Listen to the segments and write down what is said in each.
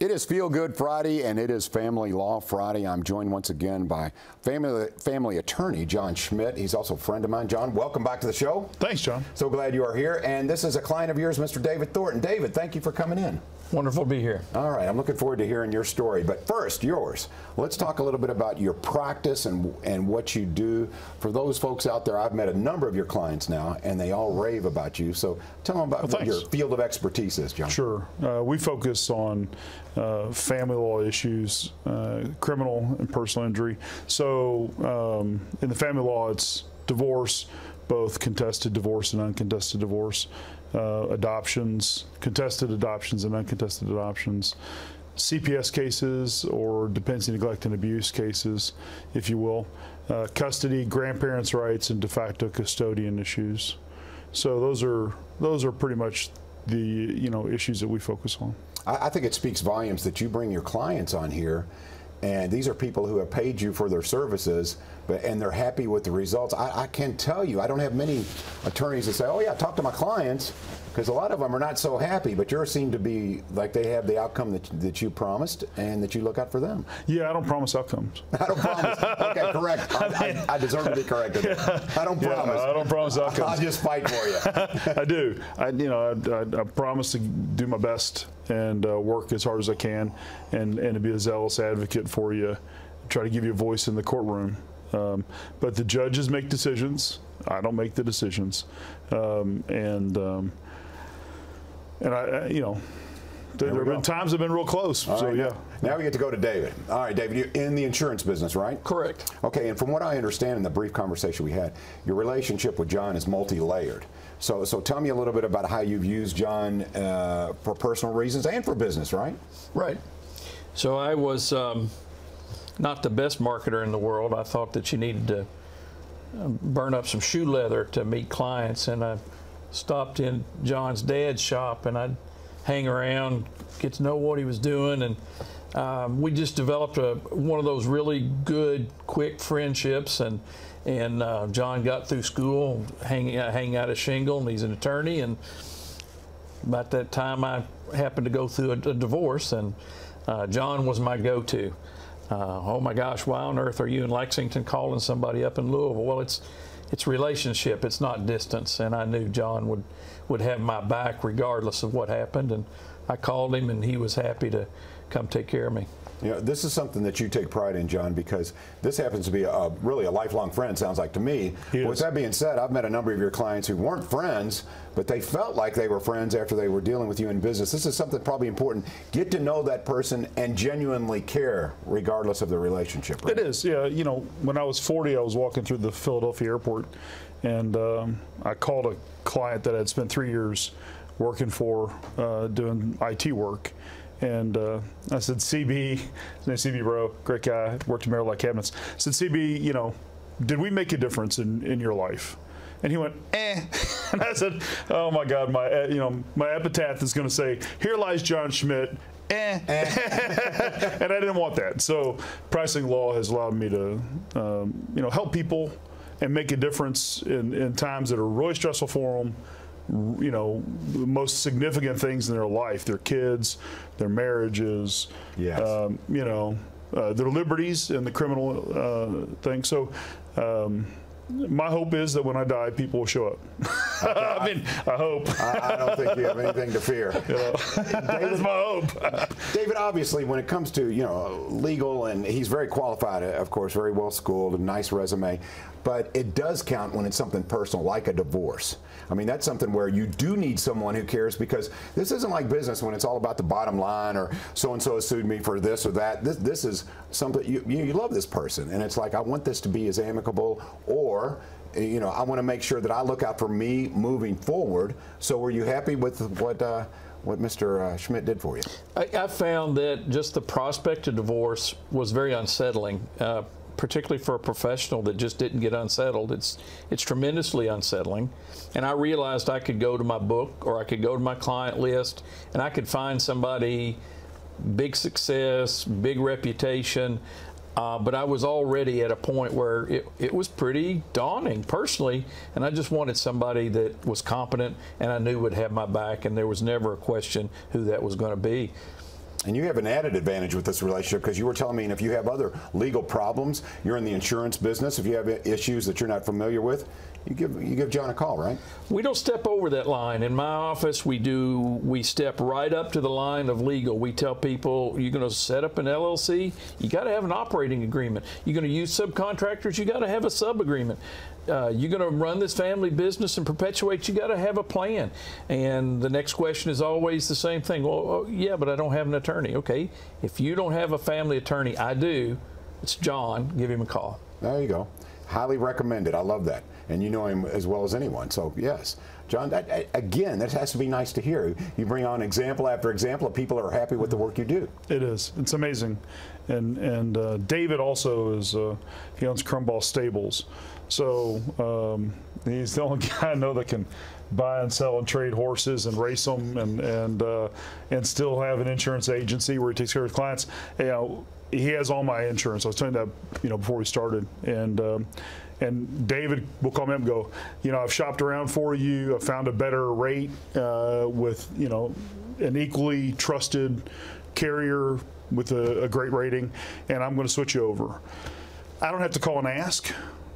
It is Feel Good Friday and it is Family Law Friday. I'm joined once again by family, family attorney John Schmidt. He's also a friend of mine. John, welcome back to the show. Thanks, John. So glad you are here. And this is a client of yours, Mr. David Thornton. David, thank you for coming in. Wonderful to be here. All right, I'm looking forward to hearing your story. But first, yours. Let's talk a little bit about your practice and and what you do. For those folks out there, I've met a number of your clients now, and they all rave about you. So tell them about well, what your field of expertise is, John. Sure. Uh, we focus on uh, family law issues, uh, criminal and personal injury. So um, in the family law, it's divorce, both contested divorce and uncontested divorce uh, adoptions, contested adoptions and uncontested adoptions, CPS cases or dependency, neglect, and abuse cases, if you will, uh, custody, grandparents' rights, and de facto custodian issues. So those are those are pretty much the you know issues that we focus on. I, I think it speaks volumes that you bring your clients on here and these are people who have paid you for their services, but and they're happy with the results. I, I can tell you, I don't have many attorneys that say, "Oh yeah, talk to my clients," because a lot of them are not so happy. But yours seem to be like they have the outcome that that you promised, and that you look out for them. Yeah, I don't promise outcomes. I don't promise. Okay, correct. I, I, I deserve to be corrected. I don't yeah, promise. I don't promise outcomes. I'll just fight for you. I do. I you know I, I, I promise to do my best and uh, work as hard as I can, and and to be a zealous advocate for you, try to give you a voice in the courtroom. Um, but the judges make decisions. I don't make the decisions, um, and um, and I, you know, there, there have been times have been real close. All so right, yeah. Now, now we get to go to David. All right, David, you're in the insurance business, right? Correct. Okay, and from what I understand in the brief conversation we had, your relationship with John is multi-layered. So, so tell me a little bit about how you've used John uh, for personal reasons and for business, right? Right. So I was um, not the best marketer in the world. I thought that you needed to um, burn up some shoe leather to meet clients, and I stopped in John's dad's shop, and I'd hang around, get to know what he was doing, and um, we just developed a, one of those really good, quick friendships, and and uh, John got through school hanging out, hanging out at Shingle, and he's an attorney. And about that time, I happened to go through a, a divorce, and uh, John was my go-to. Uh, oh my gosh, why on earth are you in Lexington calling somebody up in Louisville? Well, it's it's relationship, it's not distance, and I knew John would would have my back regardless of what happened, and I called him, and he was happy to come take care of me. You know, this is something that you take pride in, John, because this happens to be a, a really a lifelong friend, sounds like to me. With that being said, I've met a number of your clients who weren't friends, but they felt like they were friends after they were dealing with you in business. This is something probably important. Get to know that person and genuinely care, regardless of the relationship. Right? It is, yeah. You know, when I was 40, I was walking through the Philadelphia airport, and um, I called a client that I'd spent three years working for, uh, doing IT work and uh, I said, CB, CB Bro, great guy, worked in Merrill Cabinets. I said, CB, you know, did we make a difference in, in your life? And he went, eh. And I said, oh my God, my, uh, you know, my epitaph is going to say, here lies John Schmidt, eh. eh. and I didn't want that. So pricing law has allowed me to, um, you know, help people and make a difference in, in times that are really stressful for them you know, the most significant things in their life, their kids, their marriages, yes. um, you know, uh, their liberties and the criminal uh, thing. So, um, my hope is that when I die, people will show up. I mean, I hope. I, I, don't think you have anything to fear. You know, David, my hope. David, obviously, when it comes to you know legal, and he's very qualified, of course, very well schooled, a nice resume, but it does count when it's something personal, like a divorce. I mean, that's something where you do need someone who cares because this isn't like business when it's all about the bottom line or so and so has sued me for this or that. This this is something you you love this person, and it's like I want this to be as amicable or you know, I want to make sure that I look out for me moving forward. So, were you happy with what uh, what Mr. Uh, Schmidt did for you? I, I, found that just the prospect of divorce was very unsettling. Uh, particularly for a professional that just didn't get unsettled, it's it's tremendously unsettling. And I realized I could go to my book or I could go to my client list and I could find somebody big success, big reputation, uh, but I was already at a point where it, it was pretty daunting personally, and I just wanted somebody that was competent and I knew would have my back, and there was never a question who that was going to be. And you have an added advantage with this relationship because you were telling me if you have other legal problems, you're in the insurance business. If you have issues that you're not familiar with, you give you give John a call, right? We don't step over that line. In my office, we do. We step right up to the line of legal. We tell people you're going to set up an LLC. You got to have an operating agreement. You're going to use subcontractors. You got to have a sub agreement. Uh, you're going to run this family business and perpetuate. You got to have a plan. And the next question is always the same thing. Well, oh, yeah, but I don't have an attorney. Okay, if you don't have a family attorney, I do. It's John. Give him a call. There you go. Highly recommended. I love that. And you know him as well as anyone. So, yes. John, that, again, that has to be nice to hear. You bring on example after example of people are happy with the work you do. It is. It's amazing. And and uh, David also is, uh, he owns Crumball Stables. So um, he's the only guy I know that can buy and sell and trade horses and race them and and uh, and still have an insurance agency where he takes care of clients. You know, he has all my insurance. I was telling that you know before we started, and um, and David will call me up and go, you know, I've shopped around for you. I found a better rate uh, with you know an equally trusted carrier with a, a great rating, and I'm going to switch you over. I don't have to call and ask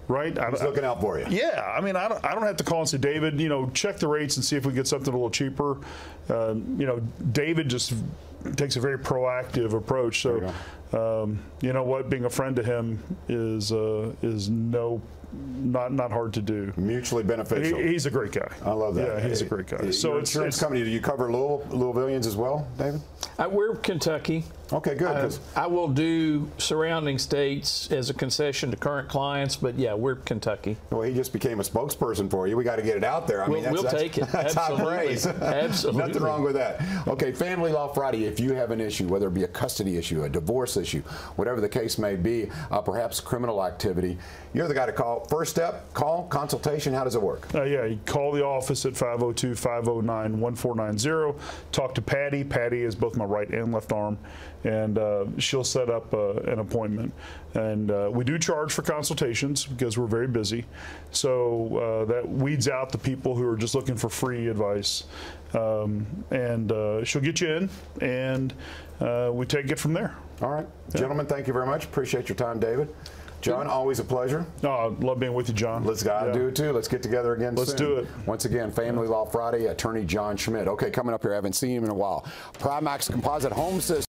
right? I, looking out for you. Yeah, I mean, I don't, I don't have to call and say, David, you know, check the rates and see if we get something a little cheaper. Uh, you know, David just takes a very proactive approach. So, um, you know what, being a friend to him is uh, is no not not hard to do. Mutually beneficial. He, he's a great guy. I love that. Yeah, he's a great guy. So it's insurance it's, company. Do you cover Louisville, Louisvillians as well, David? Uh, we're Kentucky. Okay, good. Uh, I will do surrounding states as a concession to current clients, but yeah, we're Kentucky. Well, he just became a spokesperson for you. We got to get it out there. I we'll, mean, that's, we'll that's, take it. That's Absolutely. high praise. Absolutely. Nothing wrong with that. Okay, Family Law Friday. If you have an issue, whether it be a custody issue, a divorce issue, whatever the case may be, uh, perhaps criminal activity, you're the guy to call. First step, call, consultation. How does it work? Uh, yeah, you call the office at 502 509 1490. Talk to Patty. Patty is both my right and left arm and uh, she'll set up uh, an appointment. And uh, we do charge for consultations because we're very busy. So uh, that weeds out the people who are just looking for free advice. Um, and she'll get you in, and we take it from there. All right. Yeah. Gentlemen, thank you very much. Appreciate your time, David. John, always a pleasure. No, I love being with you, John. Let's go yeah. do it too. Let's get together again. Let's soon. do it. Once again, Family Law Friday, attorney John Schmidt. Okay, coming up here, I haven't seen him in a while. Primax Composite Home System.